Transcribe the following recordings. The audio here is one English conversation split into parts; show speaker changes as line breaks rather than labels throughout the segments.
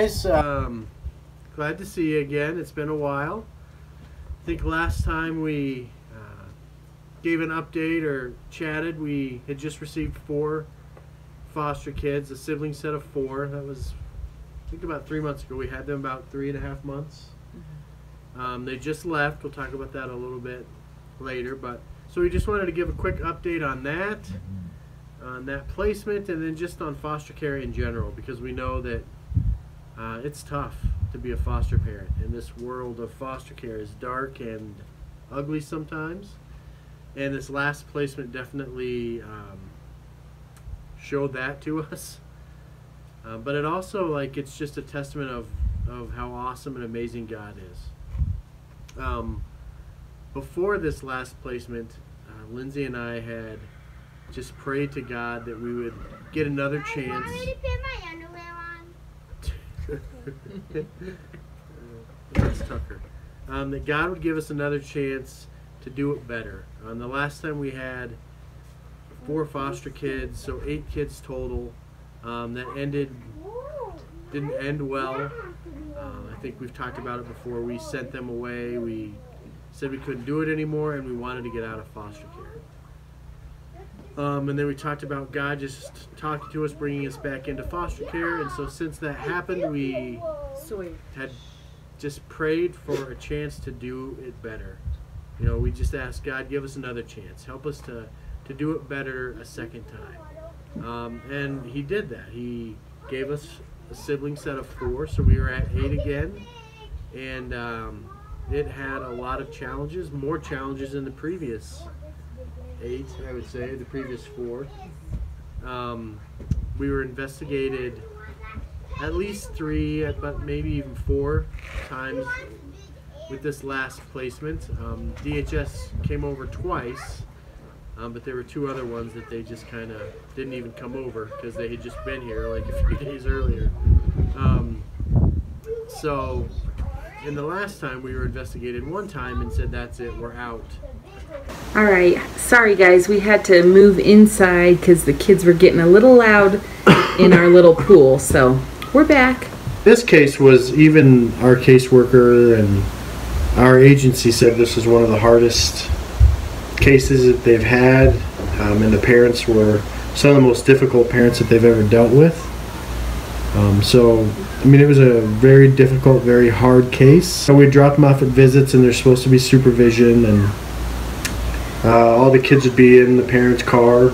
guys. Um, glad to see you again. It's been a while. I think last time we uh, gave an update or chatted, we had just received four foster kids, a sibling set of four. That was, I think, about three months ago. We had them about three and a half months. Um, they just left. We'll talk about that a little bit later. But so we just wanted to give a quick update on that, on that placement, and then just on foster care in general, because we know that uh, it's tough to be a foster parent, and this world of foster care is dark and ugly sometimes. And this last placement definitely um, showed that to us. Uh, but it also like it's just a testament of of how awesome and amazing God is. Um, before this last placement, uh, Lindsay and I had just prayed to God that we would get another chance.
I want me to put my underwear on.
That's Tucker. Um, that God would give us another chance to do it better. Um, the last time we had four foster kids, so eight kids total. Um, that ended didn't end well. Uh, I think we've talked about it before. We sent them away. We said we couldn't do it anymore, and we wanted to get out of foster care. Um, and then we talked about God just talking to us, bringing us back into foster care. And so since that happened, we
Sweet.
had just prayed for a chance to do it better. You know, we just asked God, give us another chance. Help us to, to do it better a second time. Um, and He did that. He gave us a sibling set of four, so we were at eight again. And um, it had a lot of challenges, more challenges than the previous eight, I would say, the previous four. Um, we were investigated at least three, but maybe even four times with this last placement. Um, DHS came over twice, um, but there were two other ones that they just kind of didn't even come over because they had just been here like a few days earlier. Um, so, in the last time we were investigated one time and said, "That's it, we're out."
All right. Sorry, guys. We had to move inside because the kids were getting a little loud in our little pool. So we're back.
This case was even our caseworker and our agency said this was one of the hardest cases that they've had, um, and the parents were some of the most difficult parents that they've ever dealt with. Um, so, I mean, it was a very difficult, very hard case. So we dropped them off at visits, and there's supposed to be supervision, and uh, all the kids would be in the parents' car,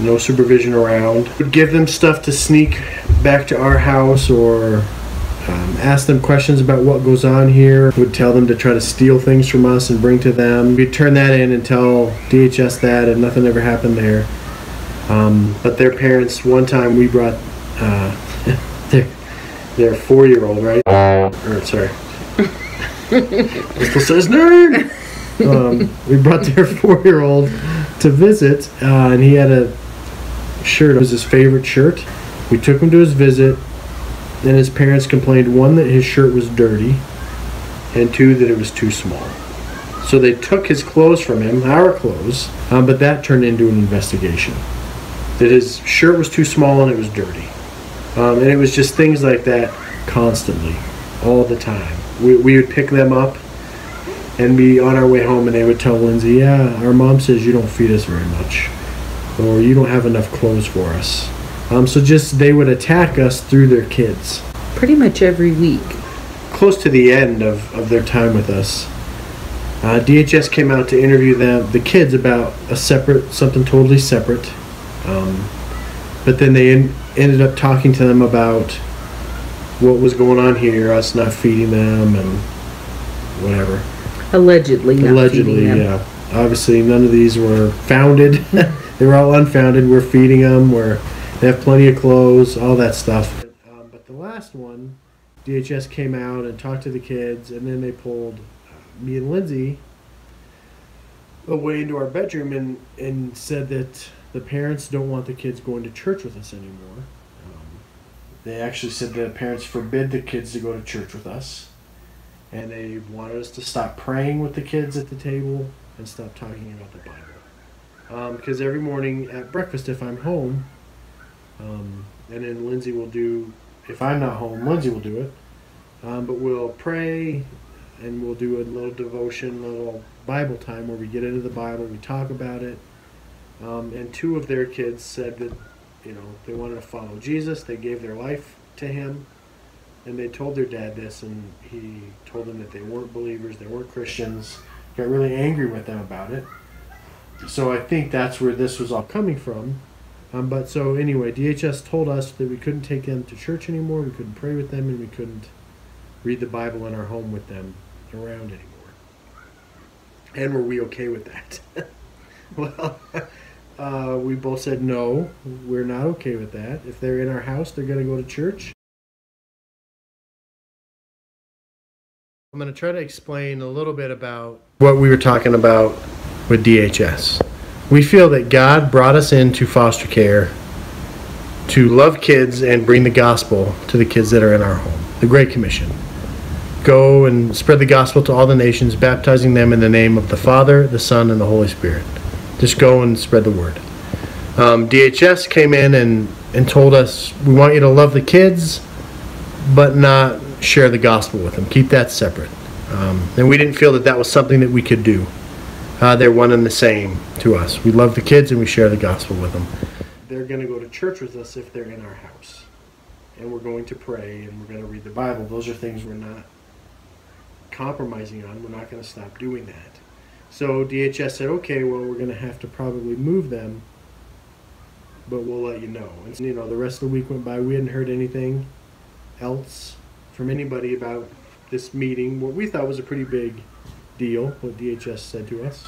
no supervision around. Would give them stuff to sneak back to our house or um, ask them questions about what goes on here. Would tell them to try to steal things from us and bring to them. We'd turn that in and tell DHS that, and nothing ever happened there. Um, but their parents, one time we brought uh, their their four year old, right? Or sorry, Crystal says nerd. Um, we brought their four year old to visit, uh, and he had a shirt. It was his favorite shirt. We took him to his visit. and his parents complained one that his shirt was dirty, and two that it was too small. So they took his clothes from him, our clothes, um, but that turned into an investigation. That his shirt was too small and it was dirty. Um, and it was just things like that constantly, all the time. We, we would pick them up and be on our way home, and they would tell Lindsay, Yeah, our mom says you don't feed us very much, or you don't have enough clothes for us. Um, so just they would attack us through their kids.
Pretty much every week.
Close to the end of, of their time with us, uh, DHS came out to interview them, the kids, about a separate, something totally separate. Um, but then they en- ended up talking to them about what was going on here, us not feeding them, and whatever.
Allegedly. Not
Allegedly,
feeding them.
yeah. Obviously, none of these were founded. they were all unfounded. We're feeding them. We're they have plenty of clothes, all that stuff. Um, but the last one, DHS came out and talked to the kids, and then they pulled me and Lindsay away into our bedroom and, and said that the parents don't want the kids going to church with us anymore. Um, they actually said the parents forbid the kids to go to church with us and they wanted us to stop praying with the kids at the table and stop talking about the Bible. Because every morning at breakfast, if I'm home, um, and then Lindsay will do if I'm not home, Lindsay will do it. Um, but we'll pray and we'll do a little devotion, a little Bible time where we get into the Bible, and we talk about it. Um, and two of their kids said that, you know, they wanted to follow Jesus. They gave their life to him. And they told their dad this, and he told them that they weren't believers, they weren't Christians. Got really angry with them about it. So I think that's where this was all coming from. Um, but so anyway, DHS told us that we couldn't take them to church anymore, we couldn't pray with them, and we couldn't read the Bible in our home with them around anymore. And were we okay with that? well, uh, we both said no, we're not okay with that. If they're in our house, they're going to go to church. I'm going to try to explain a little bit about what we were talking about with DHS. We feel that God brought us into foster care to love kids and bring the gospel to the kids that are in our home. The Great Commission. Go and spread the gospel to all the nations, baptizing them in the name of the Father, the Son, and the Holy Spirit. Just go and spread the word. Um, DHS came in and, and told us we want you to love the kids, but not share the gospel with them. Keep that separate. Um, and we didn't feel that that was something that we could do. Uh, they're one and the same to us. We love the kids and we share the gospel with them. They're going to go to church with us if they're in our house. And we're going to pray and we're going to read the Bible. Those are things we're not compromising on. We're not going to stop doing that. So DHS said, okay, well, we're going to have to probably move them, but we'll let you know. And, you know, the rest of the week went by. We hadn't heard anything else from anybody about this meeting, what we thought was a pretty big deal, what DHS said to us.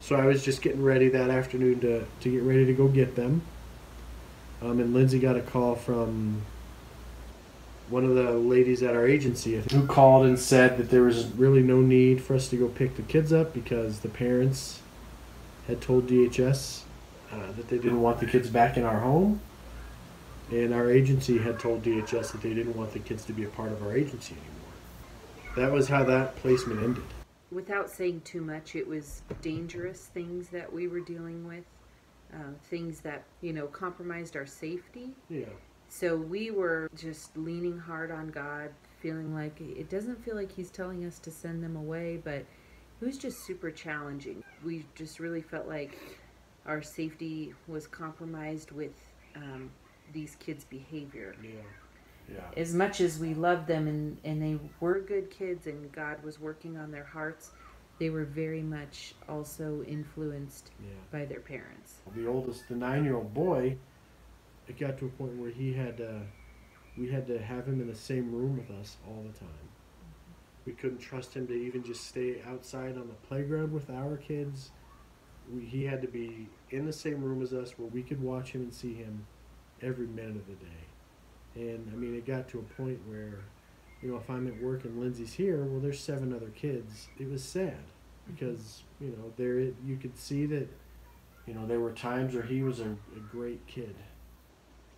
So I was just getting ready that afternoon to, to get ready to go get them. Um, and Lindsay got a call from one of the ladies at our agency who called and said that there was really no need for us to go pick the kids up because the parents had told DHS uh, that they didn't want the kids back in our home. And our agency had told DHS that they didn't want the kids to be a part of our agency anymore. That was how that placement ended.
Without saying too much, it was dangerous things that we were dealing with, uh, things that, you know, compromised our safety.
Yeah.
So we were just leaning hard on God, feeling like it doesn't feel like He's telling us to send them away, but it was just super challenging. We just really felt like our safety was compromised with um, these kids' behavior.
Yeah. Yeah.
As much as we loved them and, and they were good kids and God was working on their hearts, they were very much also influenced
Yeah.
by their parents.
The oldest, the nine-year-old boy, it got to a point where he had to, we had to have him in the same room with us all the time. We couldn't trust him to even just stay outside on the playground with our kids. We, he had to be in the same room as us where we could watch him and see him every minute of the day. And I mean, it got to a point where, you know, if I'm at work and Lindsay's here, well, there's seven other kids. It was sad mm-hmm. because you know there you could see that, you know, there were times where he was a, a great kid,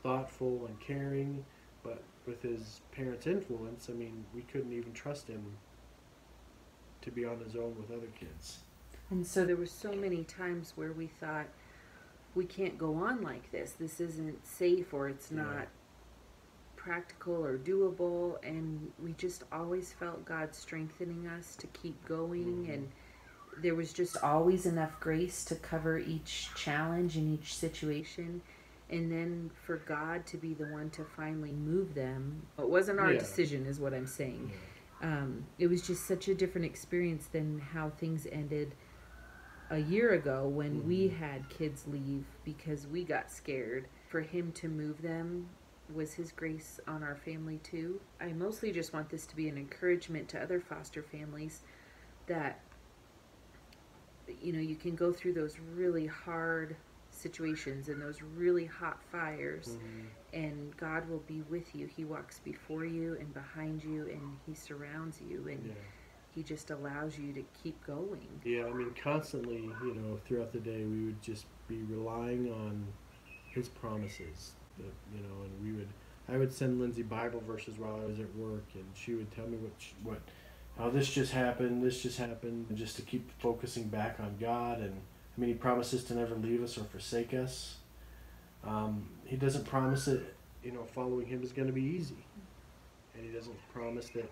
thoughtful and caring, but with his parents' influence, I mean, we couldn't even trust him to be on his own with other kids.
And so there were so many times where we thought, we can't go on like this. This isn't safe or it's
Yeah.
not practical or doable. And we just always felt God strengthening us to keep going.
Mhm.
And there was just always enough grace to cover each challenge and each situation. And then for God to be the one to finally move them. It wasn't our
Yeah.
decision, is what I'm saying um, it was just such a different experience than how things ended a year ago when we
Mhm.
had kids leave because we got scared. For him to move them was his grace on our family too. I mostly just want this to be an encouragement to other foster families that you know you can go through those really hard situations and those really hot fires
Mhm.
and God will be with you. He walks before you and behind you, and He surrounds you, and
Yeah.
He just allows you to keep going.
Yeah, I mean, constantly, you know, throughout the day, we would just be relying on His promises. That, you know, and we would, I would send Lindsay Bible verses while I was at work, and she would tell me what, sh what oh, this just happened, this just happened, and just to keep focusing back on God. And I mean, He promises to never leave us or forsake us. Um, he doesn't promise that you know following Him is going to be easy, and He doesn't promise that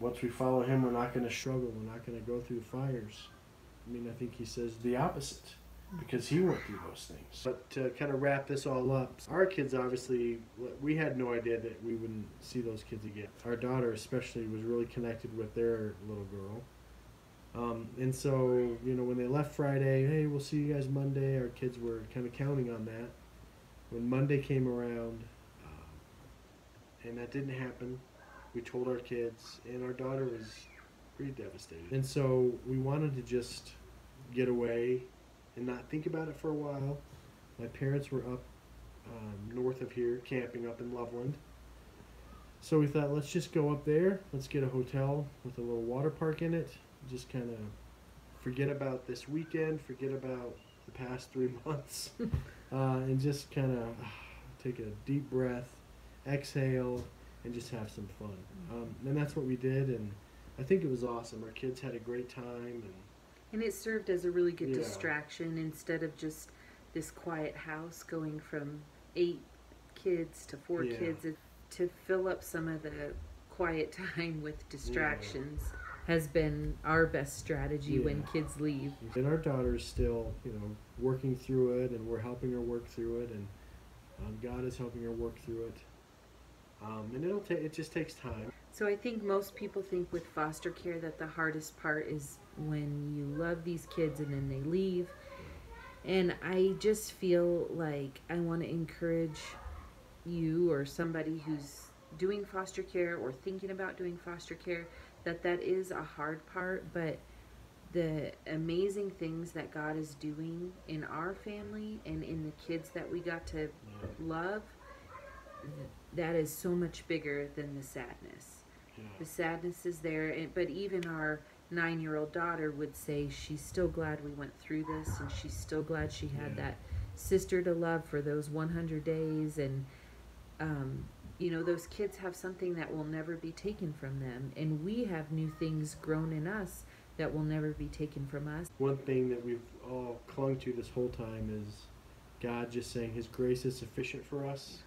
once we follow Him, we're not going to struggle, we're not going to go through fires. I mean, I think He says the opposite because he went through those things. But to kind of wrap this all up, our kids obviously, we had no idea that we wouldn't see those kids again. Our daughter, especially, was really connected with their little girl. Um, and so, you know, when they left Friday, hey, we'll see you guys Monday, our kids were kind of counting on that. When Monday came around, uh, and that didn't happen, we told our kids, and our daughter was pretty devastated. And so we wanted to just get away and not think about it for a while. My parents were up um, north of here, camping up in Loveland. So we thought, let's just go up there. Let's get a hotel with a little water park in it. Just kind of forget about this weekend, forget about the past three months, uh, and just kind of take a deep breath, exhale, and just have some fun. Um, and that's what we did, and I think it was awesome. Our kids had a great time, and
and it served as a really good
Yeah.
distraction instead of just this quiet house going from eight kids to four
Yeah.
kids. To fill up some of the quiet time with distractions has been our best strategy when kids leave.
And our daughter's still, you know, working through it, and we're helping her work through it, and um, God is helping her work through it. Um, and it'll take. It just takes time.
So I think most people think with foster care that the hardest part is when you love these kids and then they leave. And I just feel like I want to encourage you or somebody who's doing foster care or thinking about doing foster care that that is a hard part, but the amazing things that God is doing in our family and in the kids that we got to love that is so much bigger than the sadness the sadness is there and, but even our nine-year-old daughter would say she's still glad we went through this and she's still glad she had
Yeah.
that sister to love for those 100 days and um, you know those kids have something that will never be taken from them and we have new things grown in us that will never be taken from us
One thing that we've all clung to this whole time is God just saying His grace is sufficient for us,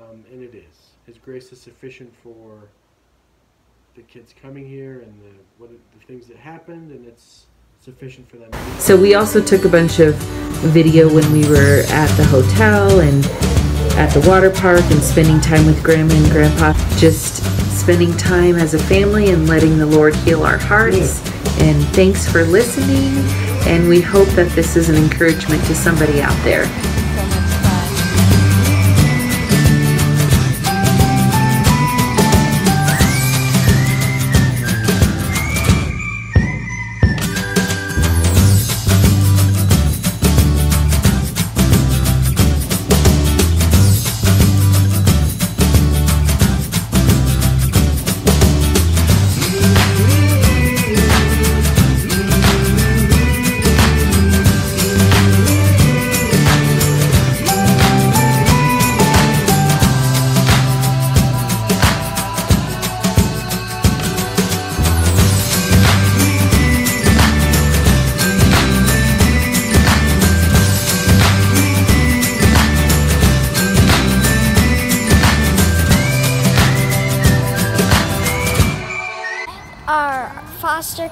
um, and it is. His grace is sufficient for the kids coming here and the what the things that happened, and it's sufficient for them.
So we also took a bunch of video when we were at the hotel and at the water park and spending time with grandma and grandpa, just spending time as a family and letting the Lord heal our hearts. And thanks for listening. And we hope that this is an encouragement to somebody out there.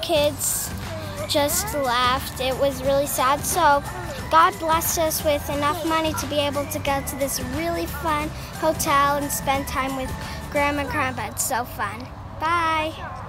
Kids just left. It was really sad. So God blessed us with enough money to be able to go to this really fun hotel and spend time with grandma and grandpa. It's so fun. Bye.